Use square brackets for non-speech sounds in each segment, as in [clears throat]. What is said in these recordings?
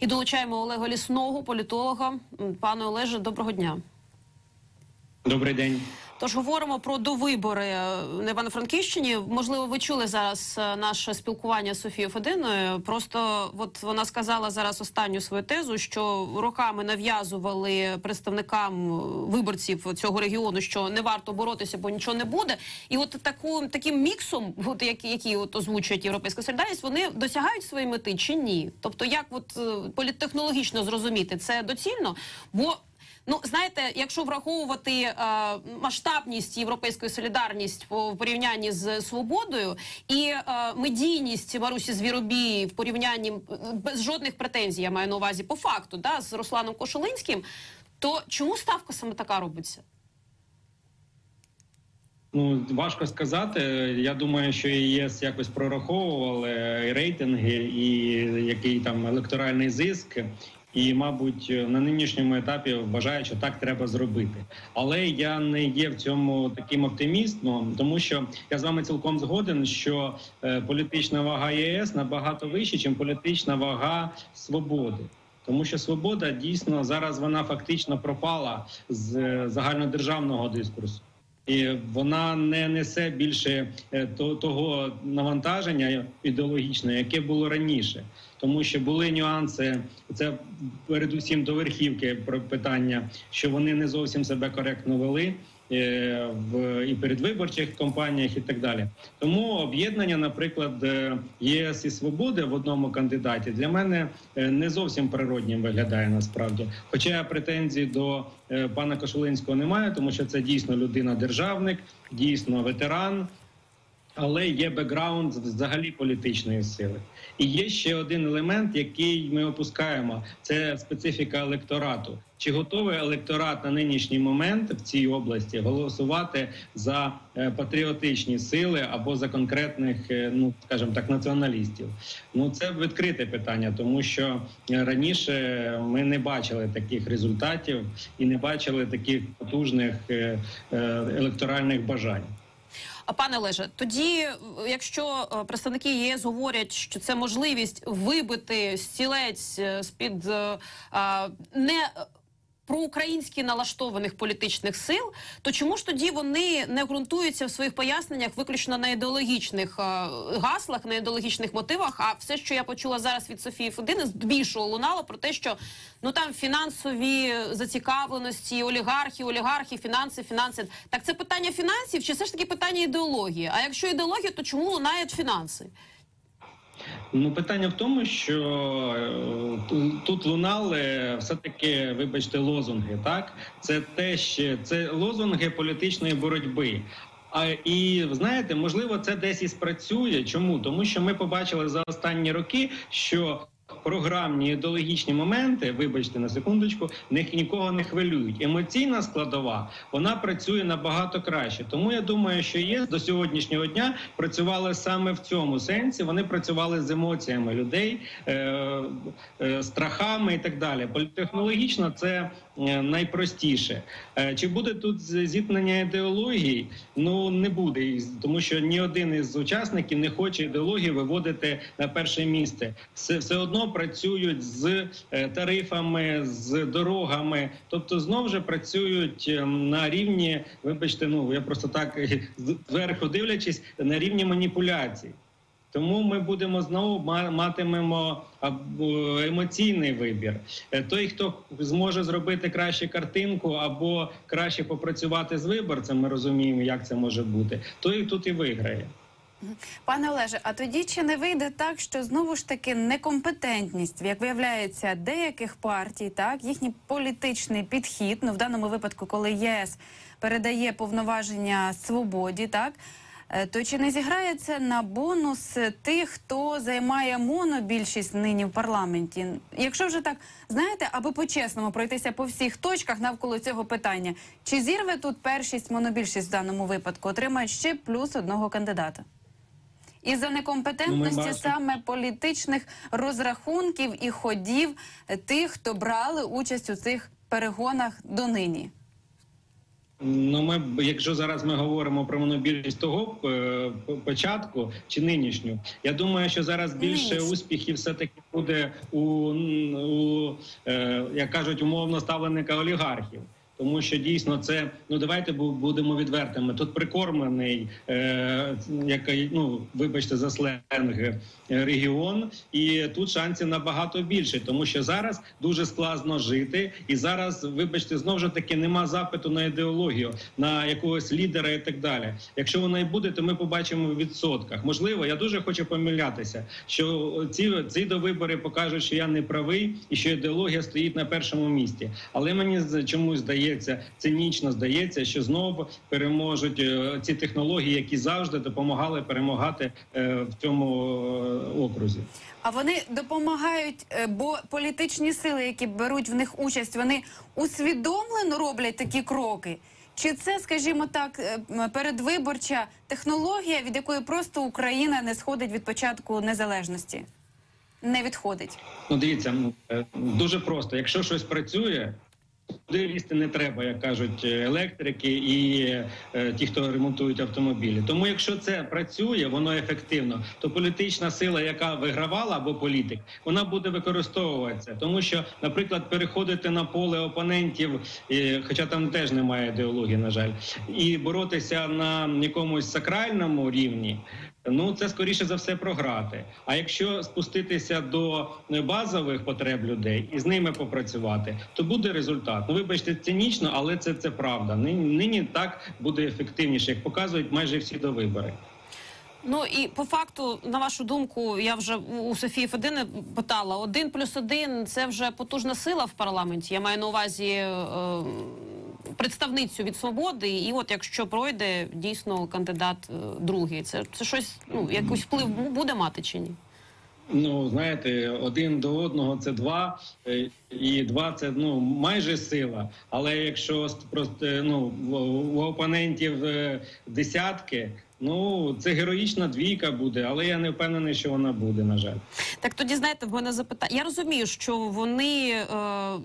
І долучаємо Олега Лісного, політолога. Пане Олеже, доброго дня. Добрий день. Тож говоримо про довибори е, на Івано-Франківщині. Можливо, ви чули зараз е, наше спілкування з Софією Фединою. Просто от вона сказала зараз останню свою тезу, що роками нав'язували представникам е, виборців цього регіону, що не варто боротися, бо нічого не буде. І от таку таким міксом, от які, які от озвучують європейська солідарність, вони досягають своєї мети чи ні? Тобто, як от політтехнологічно зрозуміти це доцільно? Бо Ну, знаєте, якщо враховувати е, масштабність європейської солідарність в порівнянні з свободою і е, медійність Марусі Звіробії в порівнянні без жодних претензій, я маю на увазі по факту, да, з Русланом Кошулинським, то чому ставка саме така робиться? Ну важко сказати. Я думаю, що ЄС якось прораховували і рейтинги, і який там електоральний зиск. І, мабуть, на нинішньому етапі вважають, що так треба зробити. Але я не є в цьому таким оптимістом, тому що я з вами цілком згоден, що е, політична вага ЄС набагато вища, ніж політична вага свободи. Тому що свобода дійсно зараз вона фактично пропала з е, загальнодержавного дискурсу. І вона не несе більше е, то- того навантаження ідеологічного, яке було раніше, тому що були нюанси. Це передусім до верхівки про питання, що вони не зовсім себе коректно вели в і передвиборчих кампаніях, і так далі. Тому об'єднання, наприклад, е, ЄС і Свободи в одному кандидаті для мене е, не зовсім природнім виглядає насправді. Хоча я претензій до е, пана Кошулинського немає, тому що це дійсно людина-державник, дійсно ветеран. Але є бекграунд взагалі політичної сили. І є ще один елемент, який ми опускаємо: це специфіка електорату. Чи готовий електорат на нинішній момент в цій області голосувати за е, патріотичні сили або за конкретних, е, ну скажімо так, націоналістів? Ну це відкрите питання, тому що е, раніше ми не бачили таких результатів і не бачили таких потужних електоральних бажань. А пане Олеже, тоді, якщо представники ЄС говорять, що це можливість вибити стілець з під не проукраїнськи налаштованих політичних сил, то чому ж тоді вони не ґрунтуються в своїх поясненнях виключно на ідеологічних е, гаслах, на ідеологічних мотивах? А все, що я почула зараз від Софії Федини, здебільшого лунало про те, що ну там фінансові зацікавленості, олігархи, олігархи, фінанси, фінанси. Так це питання фінансів, чи все ж таки питання ідеології? А якщо ідеологія, то чому лунають фінанси? Ну, питання в тому, що е, тут лунали все таки, вибачте, лозунги. Так, це те, що це лозунги політичної боротьби. А і знаєте, можливо, це десь і спрацює. Чому? Тому що ми побачили за останні роки, що програмні ідеологічні моменти, вибачте на секундочку, них нікого не хвилюють. Емоційна складова вона працює набагато краще. Тому я думаю, що ЄС до сьогоднішнього дня працювали саме в цьому сенсі. Вони працювали з емоціями людей, е, е, страхами і так далі. Політехнологічно це е, найпростіше. Е, чи буде тут зіткнення ідеологій? Ну не буде, тому що ні один із учасників не хоче ідеологію виводити на перше місце. Все, все одно працюють з е, тарифами, з дорогами, тобто знов же працюють ем, на рівні, вибачте, ну я просто так зверху дивлячись на рівні маніпуляцій. Тому ми будемо знову ма- матимемо емоційний вибір. Е, Той, хто зможе зробити краще картинку або краще попрацювати з виборцем, ми розуміємо, як це може бути. Той тут і виграє. Пане Олеже, а тоді чи не вийде так, що знову ж таки некомпетентність, як виявляється, деяких партій, так їхній політичний підхід, ну в даному випадку, коли ЄС передає повноваження свободі, так. е, То чи не зіграє це на бонус тих, хто займає монобільшість нині в парламенті? Якщо вже так знаєте, аби по-чесному пройтися по всіх точках навколо цього питання, чи зірве тут першість монобільшість в даному випадку? Отримають ще плюс одного кандидата? Із-за некомпетентності Ну, саме політичних розрахунків і ходів тих, хто брали участь у цих перегонах донині. Ну, ми якщо зараз ми говоримо про монобільшість того е, початку чи нинішню, я думаю, що зараз більше успіхів все таки буде у, у е, як кажуть, умовно ставленика олігархів. Тому що дійсно це ну давайте будемо відвертими. Тут прикормлений, е, який, ну вибачте за сленг, е, регіон, і тут шансів набагато більше, тому що зараз дуже складно жити, і зараз, вибачте, знову ж таки нема запиту на ідеологію, на якогось лідера і так далі. Якщо воно і буде, то ми побачимо в відсотках. Можливо, я дуже хочу помилятися, що ці ці довибори покажуть, що я не правий і що ідеологія стоїть на першому місці. Але мені чомусь здається, цинічно здається, що знову переможуть е, ці технології, які завжди допомагали перемагати е, в цьому е, окрузі. А вони допомагають, бо політичні сили, які беруть в них участь, вони усвідомлено роблять такі кроки. Чи це, скажімо так, передвиборча технологія, від якої просто Україна не сходить від початку незалежності? Не відходить. Ну, дивіться, дуже просто. Якщо щось працює, туди лізти не треба, як кажуть е, електрики і е, ті, хто ремонтують автомобілі. Тому, якщо це працює, воно ефективно, то політична сила, яка вигравала або політик, вона буде використовуватися. Тому що, наприклад, переходити на поле опонентів, е, хоча там теж немає ідеології, на жаль, і боротися на якомусь сакральному рівні. Ну, це скоріше за все програти. А якщо спуститися до е, базових потреб людей і з ними попрацювати, то буде результат. Ну, вибачте, цинічно, але це, це правда. Нині, так буде ефективніше, як показують майже всі довибори. Ну і по факту, на вашу думку, я вже у Софії Федини питала: один плюс один це вже потужна сила в парламенті. Я маю на увазі е, представницю від свободи. І от якщо пройде дійсно кандидат е, другий, це, це щось ну якийсь вплив буде мати чи ні? Ну, знаєте, один до одного це два, е, і два це ну майже сила. Але якщо просто е, ну у опонентів десятки, ну це героїчна двійка буде, але я не впевнений, що вона буде, на жаль. Так тоді знаєте, в мене запитання. Я розумію, що вони е,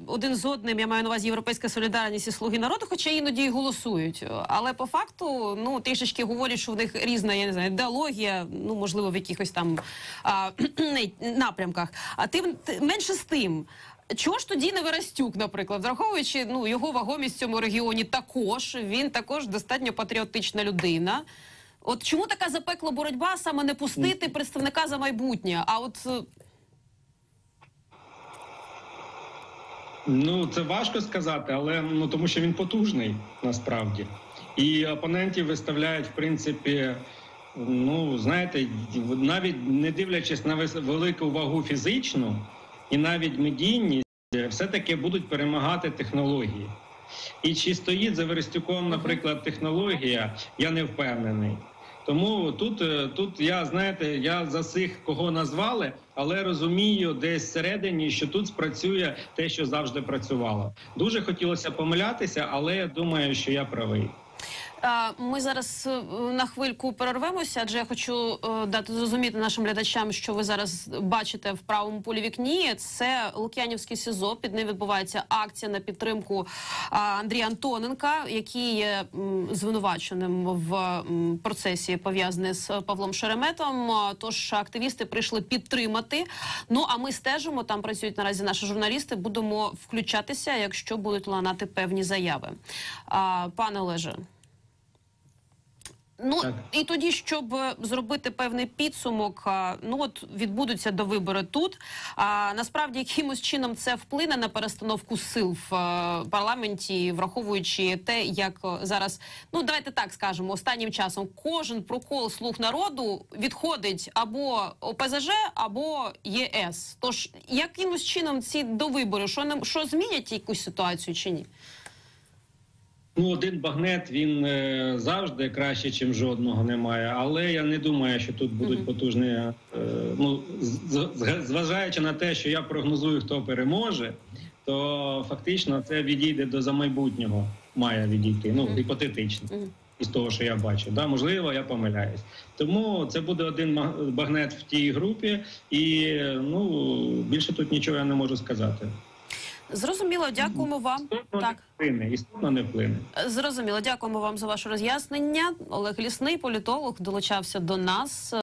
один з одним, я маю на увазі європейська солідарність і слуги народу, хоча іноді і голосують. Але по факту, ну трішечки говорять, що в них різна я не знаю, ідеологія, ну можливо, в якихось там а, [clears throat] напрямках. А тим менше з тим. Чого ж тоді не Верестюк, наприклад, враховуючи ну його вагомість в цьому регіоні, також він також достатньо патріотична людина. От чому така запекла боротьба саме не пустити представника за майбутнє? А от е, Ну це важко сказати, але ну тому що він потужний насправді. І опонентів виставляють, в принципі, ну знаєте, навіть не дивлячись на велику вагу фізичну і навіть медійність, все-таки будуть перемагати технології. І чи стоїть за Верестюком, наприклад, технологія, я не впевнений. Тому тут, е, тут я знаєте, я за цих кого назвали, але розумію десь всередині, що тут спрацює те, що завжди працювало. Дуже хотілося помилятися, але я думаю, що я правий. Е, Ми зараз е, на хвильку перервемося, адже я хочу е, дати зрозуміти нашим глядачам, що ви зараз бачите в правому полі вікні. Це Лук'янівський СІЗО. Під ним відбувається акція на підтримку Андрія Антоненка, який є звинуваченим в процесі пов'язаний з Павлом Шереметом. Тож активісти прийшли підтримати. Ну а ми стежимо. Там працюють наразі наші журналісти. Будемо включатися, якщо будуть лунати певні заяви. Пане Олеже. Ну Так. і тоді, щоб е, зробити певний підсумок, ну от відбудуться до вибори тут. А насправді якимось чином це вплине на перестановку сил в е, парламенті, враховуючи те, як е, зараз, ну давайте так скажемо, останнім часом кожен прокол слуг народу відходить або ОПЗЖ, або ЄС. Тож якимось чином ці довибори, що не що змінять якусь ситуацію чи ні? Ну, один багнет він е, завжди краще, ніж жодного немає. Але я не думаю, що тут будуть Мгм. потужні. Е, ну зважаючи на те, що я прогнозую, хто переможе, то фактично це відійде до замайбутнього. Має відійти. Ну гіпотетично. Мгм. Із того, що я бачу, да можливо, я помиляюсь. Тому це буде один багнет в тій групі, і ну більше тут нічого я не можу сказати. Зрозуміло, дякуємо вам. істотно Так. не вплине. Істотно не вплине. Зрозуміло, дякуємо вам за ваше роз'яснення. Олег Лісний, політолог, долучався до нас.